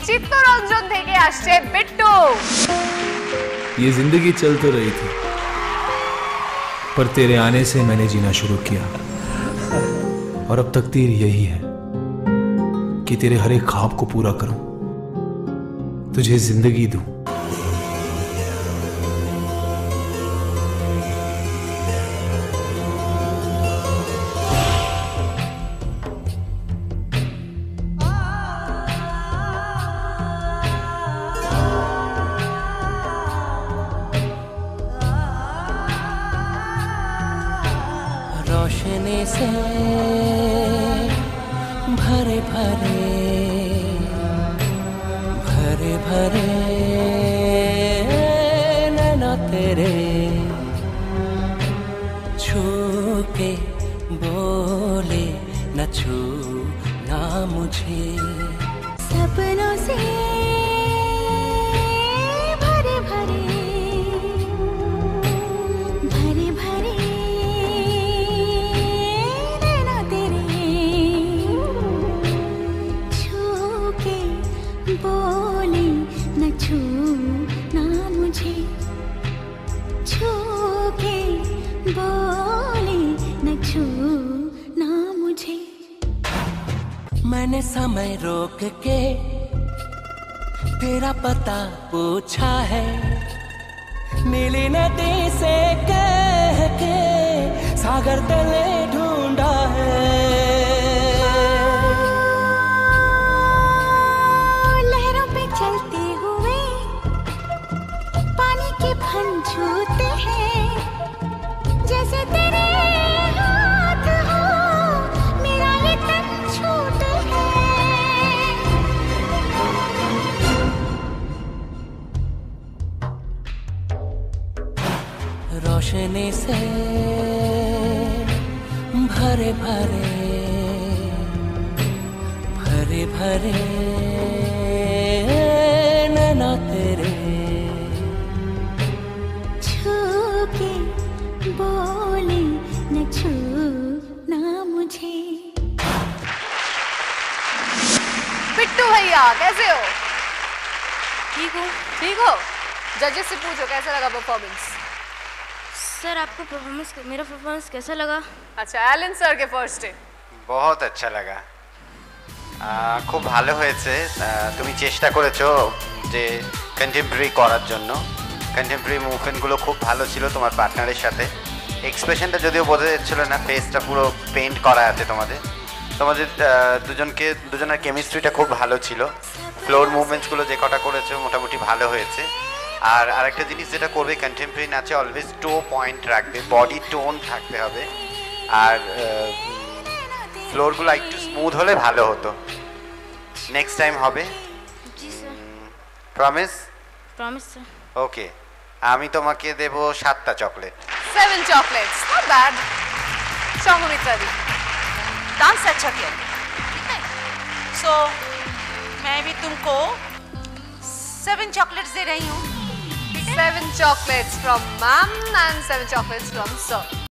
চিত্তরঞ্জন থেকে আসছে বিট্টু ये जिंदगी चल तो रही थी पर तेरे आने से मैंने जीना शुरू किया और अब तकदीर यही है कि तेरे हर एक ख्वाब को पूरा करूं तुझे जिंदगी दूं रोशनी से भरे भरे भरे भरे नैना तेरे छू के बोले न छू ना मुझे। सपनों से बोले, न छू ना मुझे। छू के बोले, न छू ना मुझे। मैंने समय रोक के तेरा पता पूछा है। नीली नदी से कह के सागर तले रोशनी से भरे भरे भरे भरे नैना तेरे। बोले मुझे। भैया, कैसे हो? ठीक हो? ठीक हो? जजेस से पूछो, कैसा लगा परफॉर्मेंस सर आपको परफॉर्मेंस मेरा परफॉर्मेंस कैसा लगा अच्छा एलन सर के फर्स्ट डे বহুত আচ্ছা লাগা আহ, খুব ভালো হয়েছে আহ, তুমি চেষ্টা করেছো যে কন্টেম্পোরারি করার জন্য কন্টেম্পোরারি মুভমেন্টগুলো খুব ভালো ছিল তোমার পার্টনারের সাথে এক্সপ্রেশনটা যদিও বোঝা যাচ্ছিল না ফেসটা পুরো পেন্ট করা আছে তোমাদের তোমাদের আহ, দুজনকে দুজনের কেমিস্ট্রিটা খুব ভালো ছিল ফ্লোর মুভমেন্টসগুলো যে কটা করেছো মোটামুটি ভালো হয়েছে আর আরেকটা জিনিস যেটা করবে কন্টেম্পোরারি নাচে অলওয়েজ টো পয়েন্ট রাখবে বডি টোন থাকতে হবে আর ফ্লোরগুলো একটু স্মুথ হলে ভালো হতো নেক্সট টাইম হবে जी sir promise promise sir okay আমি তোমাকে দেব সাতটা chocolate seven chocolates not bad Sanghamitra di dance अच्छा किया ठीक है सो मैं भी तुमको सेवन चॉकलेट्स दे रही हूँ seven chocolates from mom and seven chocolates from sir